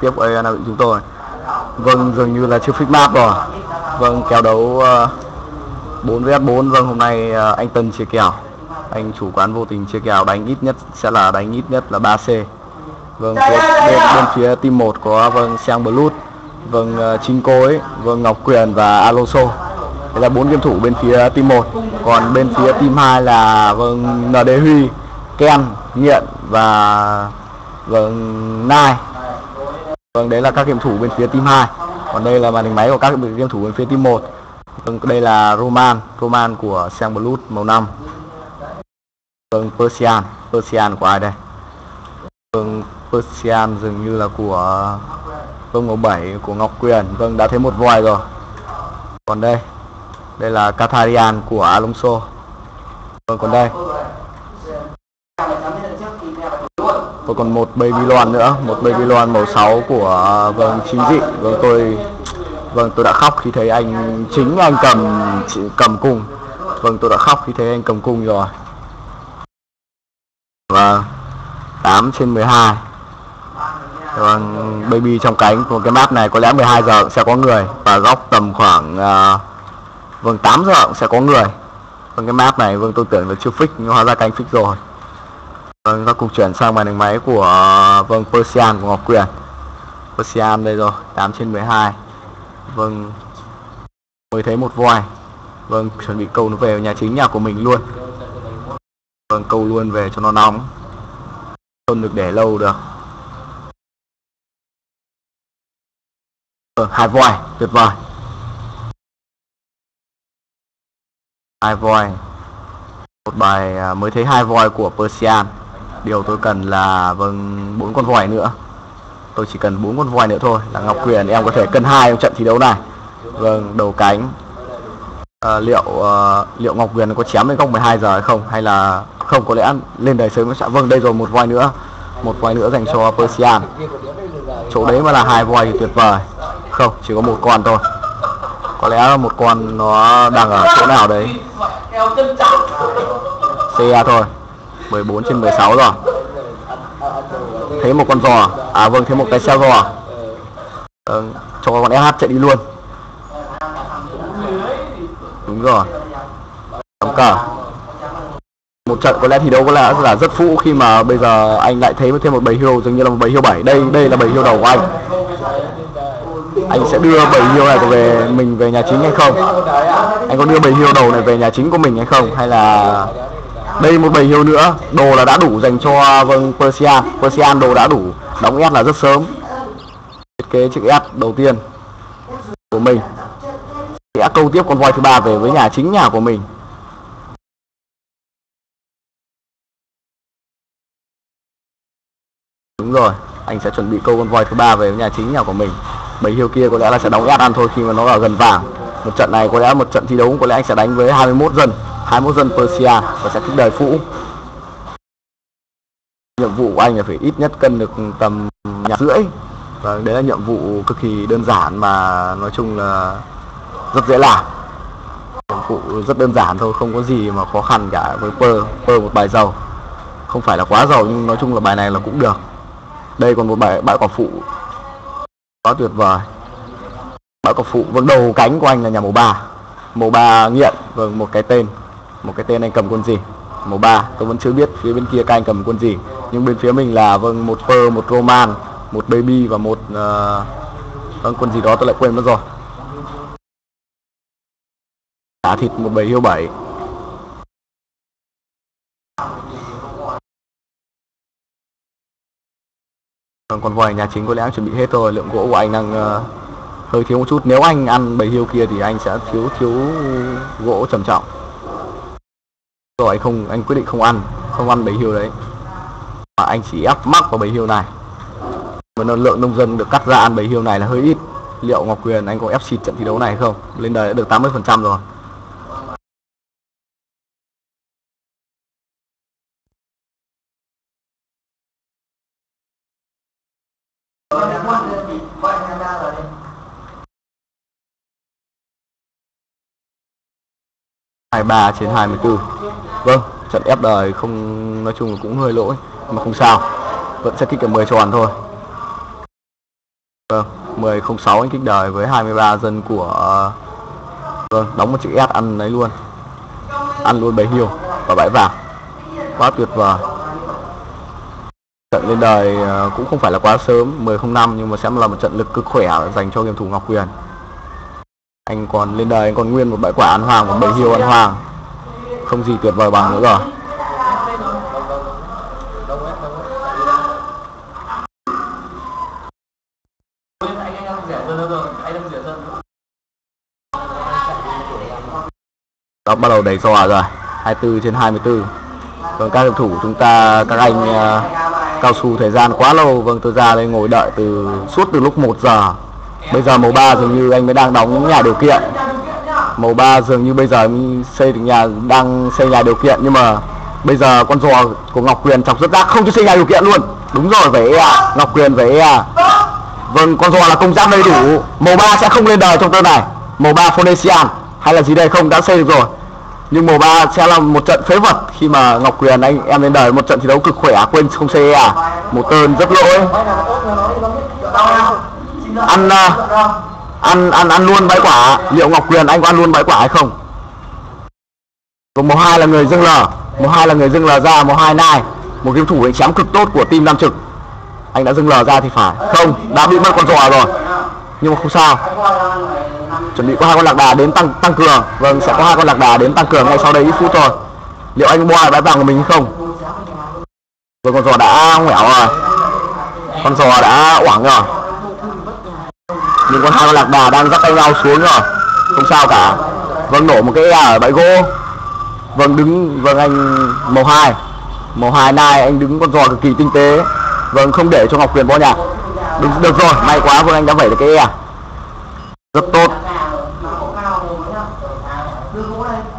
tiếp AN chúng tôi. Vâng dường như là chưa fix map rồi. Vâng kèo đấu ờ, 4 vs 4 vâng hôm nay ờ, anh Tân chia kèo. Anh chủ quán vô tình chia kèo đánh ít nhất sẽ là đánh ít nhất là 3C vâng phía, bên, bên phía team 1 có vâng Sang Blues vâng ờ, Chính Cối vâng Ngọc Quyền và Alonso. Đây là bốn game thủ bên phía team 1 còn bên phía team 2 là vâng ND Huy Ken Nghiện và vâng Nai vâng đấy là các game thủ bên phía team 2 còn đây là màn hình máy của các game thủ bên phía team 1 vâng đây là Roman Roman của Sang blood màu 5 vâng Persian Persian của ai đây? Vâng Persian dường như là của vâng màu 7 của Ngọc Quyền. Vâng đã thấy một voi rồi. Còn đây đây là Katharian của Alonso. Vâng còn đây. Tôi còn một baby loan nữa, một baby loan màu 6 của à, vâng chính dị. Vâng tôi vâng tôi đã khóc khi thấy anh chính anh cầm cầm cung. Vâng tôi đã khóc khi thấy anh cầm cung rồi. và 8 trên 12. Vâng baby trong cánh của cái map này có lẽ 12 giờ cũng sẽ có người và góc tầm khoảng uh, vâng 8 giờ cũng sẽ có người. Vâng cái map này vâng tôi tưởng là chưa fix nhưng hóa ra cánh fix rồi. Vâng, ta cùng chuyển sang màn hình máy của vâng Persian của Ngọc Quyền. Persian đây rồi, 8 trên 12. Vâng mới thấy một voi. Vâng chuẩn bị câu nó về nhà chính nhà của mình luôn. Vâng câu luôn về cho nó nóng. Không được để lâu được. Vâng, hai voi, tuyệt vời. Hai voi. Một bài à, mới thấy hai voi của Persian điều tôi cần là vâng bốn con voi nữa. Tôi chỉ cần bốn con voi nữa thôi là ngọc quyền em có thể cân hai trong trận thi đấu này. Vâng đầu cánh. À, liệu uh, liệu ngọc quyền có chém đến góc 12 giờ hay không? Hay là không? Có lẽ lên đời sớm sẽ vâng đây rồi một voi nữa. Một voi nữa dành cho persian. Chỗ đấy mà là hai voi thì tuyệt vời. Không chỉ có một con thôi. Có lẽ một con nó đang ở chỗ nào đấy. Xe thôi. 14 trên 16 rồi. Thấy một con giò à? à? Vâng thấy một cái xe giò ừ, cho con SH chạy đi luôn. Đúng rồi. Đóng cờ một trận có lẽ thì đâu có lẽ là rất phũ khi mà bây giờ anh lại thấy thêm một bầy hươu dường như là một bầy hươu 7 đây đây là bầy hươu đầu của anh. Anh sẽ đưa bầy hươu này về mình về nhà chính hay không? Anh có đưa bầy hươu đầu này về nhà chính của mình hay không? Hay là đây một bầy hiệu nữa. Đồ là đã đủ dành cho vâng Persian Persian đồ đã đủ. Đóng S là rất sớm. Thiết kế chữ S đầu tiên của mình. Sẽ câu tiếp con voi thứ ba về với nhà chính nhà của mình. Đúng rồi. Anh sẽ chuẩn bị câu con voi thứ ba về với nhà chính nhà của mình. Bầy hiệu kia có lẽ là sẽ đóng S ăn thôi khi mà nó ở gần vàng. Một trận này có lẽ một trận thi đấu, có lẽ anh sẽ đánh với 21 dân. 21 dân Persia và sẽ thích đời phũ nhiệm vụ của anh là phải ít nhất cân được tầm nhà rưỡi. Và đấy là nhiệm vụ cực kỳ đơn giản mà nói chung là rất dễ làm. Nhiệm vụ rất đơn giản thôi, không có gì mà khó khăn cả với pơ pơ một bài giàu. Không phải là quá giàu nhưng nói chung là bài này là cũng được. Đây còn một bài, bãi quả phụ. Quá tuyệt vời. Bãi quả phụ vâng đầu cánh của anh là nhà màu ba. Màu ba nghiện vâng một cái tên một cái tên anh cầm quân gì? Màu ba tôi vẫn chưa biết phía bên kia các anh cầm quân gì. Nhưng bên phía mình là vâng một pơ một roman một baby và một uh, vâng quân gì đó tôi lại quên mất rồi. Cá thịt một bảy hiêu bảy. Còn con voi nhà chính có lẽ chuẩn bị hết rồi lượng gỗ của anh đang uh, hơi thiếu một chút. Nếu anh ăn bảy hiêu kia thì anh sẽ thiếu thiếu gỗ trầm trọng rồi anh không, anh quyết định không ăn không ăn bầy hiêu đấy. Mà anh chỉ ép mắc vào bầy hiêu này. Mà lượng nông dân được cắt ra ăn bầy hiêu này là hơi ít. Liệu Ngọc Quyền, anh có ép xịt trận thi đấu này không? Lên đời đã được 80 phần trăm rồi. Hai ba trên 24 vâng trận ép đời không, nói chung là cũng hơi lỗi, mà không sao. Vẫn sẽ kích được 10 tròn thôi. Vâng 1006 anh kích đời với 23 dân của vâng đóng một chữ S ăn lấy luôn. Ăn luôn bảy hiêu và bãi vàng. Quá tuyệt vời. Trận lên đời à, cũng không phải là quá sớm 1005 nhưng mà sẽ là một trận lực cực khỏe dành cho game thủ Ngọc Quyền anh còn lên đời, anh còn nguyên một bãi quả ăn hoàng một bảy hiêu ăn hoàng không gì tuyệt vời bằng nữa rồi. Đó bắt đầu đẩy xòa rồi 24 trên 24 còn vâng, các cầu thủ chúng ta các anh uh, cao su thời gian quá lâu. Vâng tôi ra đây ngồi đợi từ suốt từ lúc 1 giờ. Bây giờ màu 3 dường như anh mới đang đóng những nhà điều kiện màu ba dường như bây giờ mới xây được nhà đang xây nhà điều kiện. Nhưng mà bây giờ con rùa của Ngọc Quyền chọc rất rác không cho xây nhà điều kiện luôn. Đúng rồi vậy à Ngọc Quyền vậy à vâng con rùa là công giáp đầy đủ. Màu ba sẽ không lên đời trong tơ này màu ba Phoenician hay là gì đây không đã xây được rồi. Nhưng màu ba sẽ là một trận phế vật khi mà Ngọc Quyền anh em lên đời. Một trận thi đấu cực khỏe quên không xây à một tơn rất lỗi. Ăn uh, ăn ăn ăn luôn bãi quả. Liệu Ngọc Quyền anh có ăn luôn bãi quả hay không? Còn màu hai là người dưng lờ. Màu hai là người dưng lờ ra, màu hai nai. Một game thủ đánh chém cực tốt của team Nam Trực. Anh đã dưng lờ ra thì phải. Không, đã bị mất con giò rồi. Nhưng mà không sao. Chuẩn bị có hai con lạc đà đến tăng tăng cường. Vâng sẽ có hai con lạc đà đến tăng cường ngay sau đây ít phút thôi. Liệu anh boi bãi vàng của mình hay không? Rồi con giò đã ngoẻo rồi. Con giò đã oảng rồi nhưng con hai con lạc đà đang dắt tay nhau xuống rồi. Không sao cả. Vâng nổ một cái ở bãi gỗ. Vâng đứng vâng anh màu hai. Màu hai này anh đứng con giò cực kỳ tinh tế. Vâng không để cho ngọc quyền bỏ nhà. Được, được rồi may quá vâng anh đã vẩy được cái e rất tốt.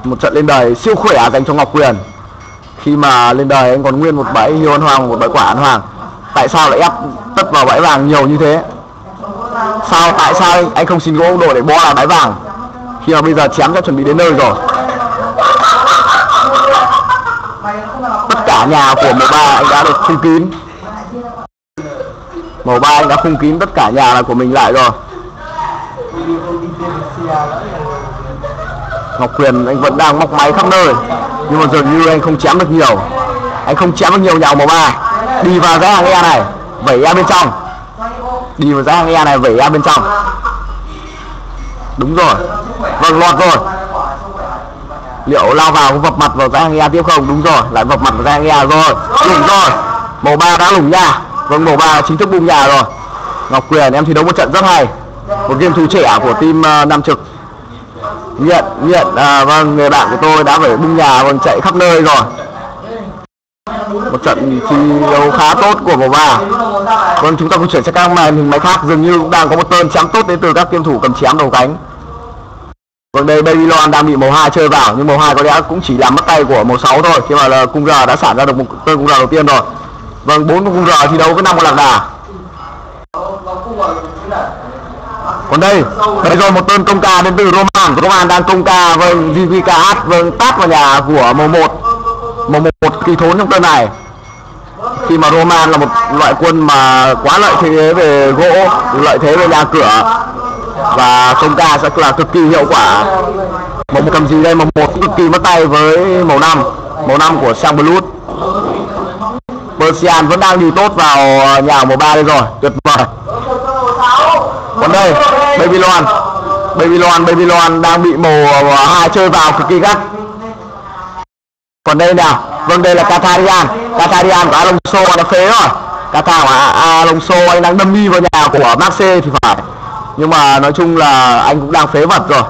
Một trận lên đời siêu khỏe dành cho ngọc quyền khi mà lên đời anh còn nguyên một bãi hiêu ăn hoàng một bãi quả ăn hoàng. Tại sao lại ép tất vào bãi vàng nhiều như thế? Sao? Tại sao anh không xin gỗ đồ để bo là đáy vàng? Khi mà bây giờ chém đã chuẩn bị đến nơi rồi. Tất cả nhà của màu ba anh đã được khung kín. Màu ba anh đã khung kín tất cả nhà là của mình lại rồi. Ngọc Quyền anh vẫn đang móc máy khắp nơi. Nhưng mà dường như anh không chém được nhiều. Anh không chém được nhiều nhà màu ba. Đi vào cái hàng e này. Vẩy em bên trong đi vào ra nghe này vẩy ra bên trong. Đúng rồi. Vâng lọt rồi. Liệu lao vào có vập mặt vào ra nghe tiếp không? Đúng rồi lại vập mặt vào ra nghe rồi. Lủng rồi. Màu ba đã lủng nhà vâng màu ba chính thức bung nhà rồi. Ngọc quyền em thi đấu một trận rất hay. Một game thủ trẻ của team uh, nam trực. Nghiện nghiện à, vâng người bạn của tôi đã phải bung nhà vâng chạy khắp nơi rồi một trận thi đấu khá tốt của màu ba còn chúng ta cũng chuyển sang các màn hình máy khác, dường như cũng đang có một tơn chém tốt đến từ các game thủ cầm chém đầu cánh. Còn đây Babylon đang bị màu hai chơi vào, nhưng màu hai có lẽ cũng chỉ làm mất tay của màu 6 thôi, khi mà là cung r đã sản ra được một tơn cung r đầu tiên rồi. Vâng bốn cung r thi đấu có năm con lạc đà. Còn đây đây rồi, một tên công ca đến từ Roman. Roman đang công ca vâng GVKH vâng tát vào nhà của màu 1 một một kỳ thốn trong trận này, khi mà Roman là một loại quân mà quá lợi thế về gỗ, lợi thế về nhà cửa, và công ca sẽ là cực kỳ hiệu quả. Một cầm gì đây màu một cực kỳ mất tay với màu năm màu năm của sang Blood Persian vẫn đang đi tốt vào nhà màu ba đây rồi, tuyệt vời. Còn đây, Babylon. Babylon Babylon đang bị màu hai chơi vào cực kỳ gắt còn đây nào? Vâng đây là Catarian Catarian của Alonso nó phế rồi. Qatar của Alonso anh đang đâm mi vào nhà của Marseille thì phải. Nhưng mà nói chung là anh cũng đang phế vật rồi.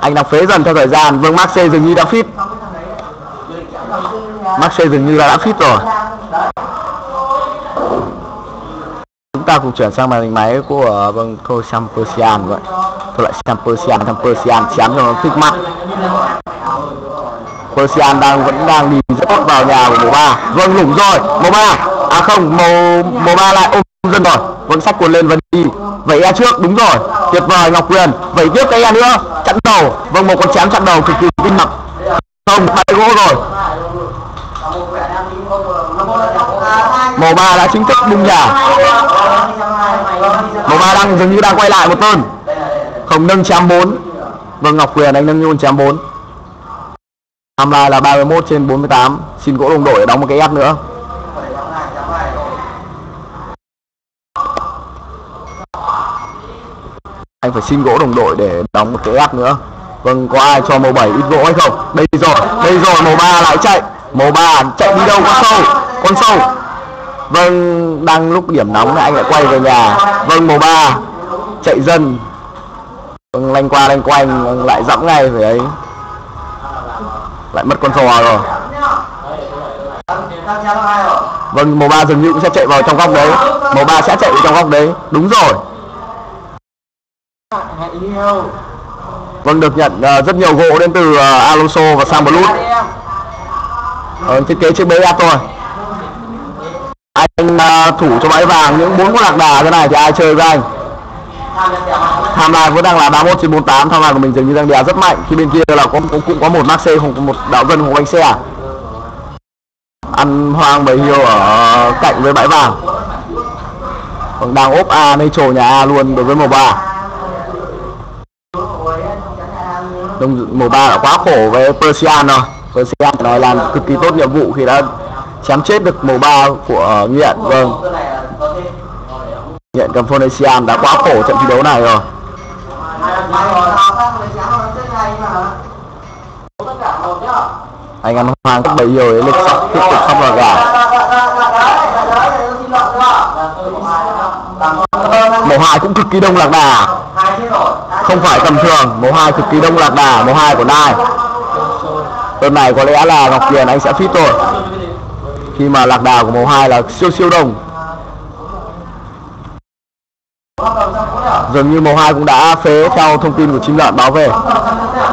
Anh đang phế dần theo thời gian. Vâng Marseille dường như đã fit. Marseille dường như là đã fit rồi. Chúng ta cùng chuyển sang màn hình máy của vâng thôi Sam Persian vậy thôi lại Sam Persian Sam Persian chém cho nó thích mắt Persian đang vẫn đang đi rất vào nhà của Moba vâng lủng rồi. Moba à không Mo ba lại ôm dân rồi. Vẫn sắp cuốn lên vẫn đi. Vậy e trước, đúng rồi. Tuyệt vời, Ngọc Quyền. Vậy tiếp cái e nữa. Chặn đầu. Vâng một con chém chặn đầu cực kỳ kinh mặt không tay gỗ rồi. Màu ba đã chính thức bung giả Màu ba đang dường như đang quay lại một tên Không, nâng chém 4 Vâng Ngọc Quyền, anh nâng như con chém 4 Hàm lại là 31 trên 48 Xin gỗ đồng đội đóng một cái ép nữa. Anh phải xin gỗ đồng đội để đóng một cái ép nữa. Vâng có ai cho màu 7 ít gỗ hay không? Đây rồi Đây rồi, màu 3 lại chạy. Màu 3 chạy đi đâu? Con sâu Con sâu. Vâng đang lúc điểm nóng này anh lại quay về nhà. Vâng màu 3 Chạy dần. Vâng lanh qua, lanh quanh, lại dẫm ngay phải ấy lại mất con sò rồi. Vâng màu ba dường như cũng sẽ chạy vào trong góc đấy. Màu ba sẽ chạy vào trong góc đấy. Đúng rồi. Vâng được nhận uh, rất nhiều gỗ đến từ uh, Alonso và Sam Blut. Ờ, Thiết kế chiếc bế ép thôi Anh uh, thủ cho bãi vàng những bốn con lạc đà thế này thì ai chơi với anh? Tham lai vẫn đang là 31 trên 48 Tham lai của mình dường như đang đè rất mạnh. Khi bên kia là có, cũng, cũng có một Maxe không có một đạo dân không bánh xe Ăn hoang bầy hiêu ở cạnh với bãi vàng. Còn đang ốp A nơi trồ nhà A luôn đối với màu 3 Đông màu ba đã quá khổ với Persian rồi. Persian nói làm cực kỳ tốt nhiệm vụ khi đã chém chết được màu ba của nghiện vâng nhận cầm Phonesian đã quá khổ trận thi đấu này rồi. Anh ăn hoang cấp bầy nhiều lịch sắp tiếp tục sắp vào gà màu hai cũng cực kỳ đông lạc đà. Không phải tầm thường màu hai cực kỳ đông lạc đà màu hai của nai. Tuần này có lẽ là ngọc tiền anh sẽ fit rồi. Khi mà lạc đà của màu hai là siêu siêu đông dường như màu hai cũng đã phế theo thông tin của chim lợn báo về.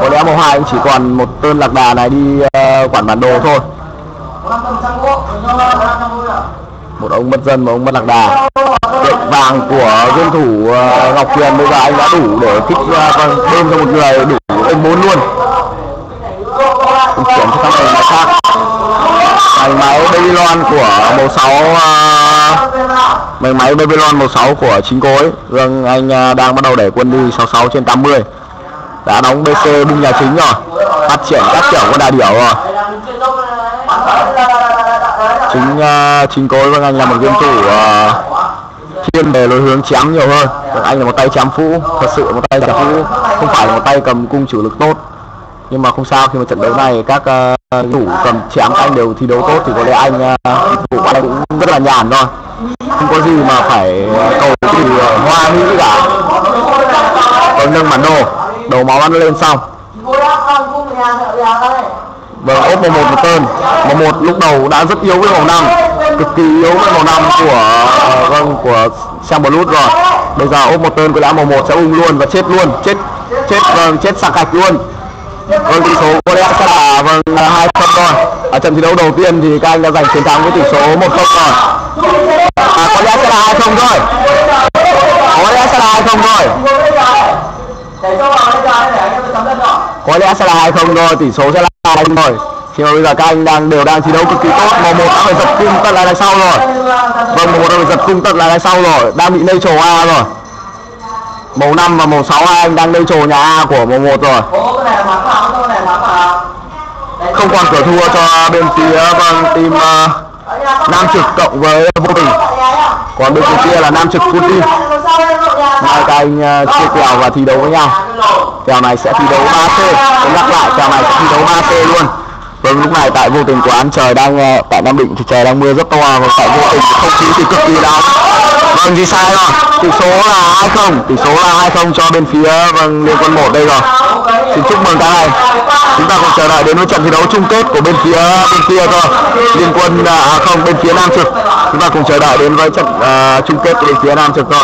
Có lẽ màu hai cũng chỉ còn một tên lạc đà này đi uh, quản bản đồ thôi. Một ông mất dân một ông mất lạc đà. Tượng vàng của game thủ uh, ngọc quyền bây giờ anh đã đủ để kích uh, ờ, vâng, thêm cho một người đủ ông bốn luôn chuyển cho các thành mình khác. Thành máy Babylon của màu 6 uh, máy máy Babylon màu 6 của chính cối vâng anh uh, đang bắt đầu để quân đi 66 trên 80 đã đóng BC binh nhà chính rồi. Phát triển các kiểu con đại biểu rồi. Chính uh, chính cối vâng anh là một game thủ uh, thiên về lối hướng chém nhiều hơn. Vâng, anh là một tay chém phũ thật sự một tay chém phũ. Không phải là một tay cầm cung chủ lực tốt nhưng mà không sao khi mà trận đấu này các uh, thủ cầm chém anh đều thi đấu tốt thì có lẽ anh uh, thủ anh cũng rất là nhàn thôi. Không có gì mà phải ờ, cầu thì hoa mỹ cả. Còn nâng bản đồ đầu máu ăn lên xong. Vâng ốp một một một tên mà một lúc đầu đã rất yếu với màu năm cực kỳ yếu với màu năm của uh, vâng của xem blut rồi. Bây giờ ốp một tên của đã màu một sẽ ung luôn và chết luôn. Chết chết vâng chết sạc gạch luôn vâng tỷ số có lẽ sẽ là vâng hai không thôi ở trận thi đấu đầu tiên thì các anh đã giành chiến thắng với tỷ số một không rồi. À, có lẽ sẽ là hai không thôi. Có lẽ sẽ là hai không thôi. Có lẽ sẽ là hai không thôi tỷ số sẽ là hai không rồi khi mà bây giờ các anh đang đều đang thi đấu cực kỳ tốt. Mà một đã phải giật cung tận lại đằng sau rồi. Vâng một đã phải giật cung tận lại đằng sau rồi. Đang bị nây trổ a rồi màu 5 và màu 6 hai anh đang nây trồ nhà a của màu 1 rồi. Không còn cửa thua cho bên phía vâng team uh, nam trực cộng với vô tình còn bên kia là nam trực team hai các anh uh, chia kèo và thi đấu với nhau. kèo này sẽ thi đấu 3C tôi nhắc lại kèo này sẽ thi đấu 3C luôn. Vâng lúc này tại vô tình quán trời đang uh, tại nam định thì trời đang mưa rất to và tại vô tình không khí thì cực kỳ nóng vâng gì sai rồi. Tỷ số là hai không. Tỷ số là hai không cho bên phía vâng liên quân một đây rồi. Xin chúc mừng các này chúng ta cùng chờ đợi đến với trận thi đấu chung kết của bên phía bên kia rồi liên quân à, à không bên phía nam trực. Chúng ta cùng chờ đợi đến với trận uh, chung kết của bên phía nam trực thôi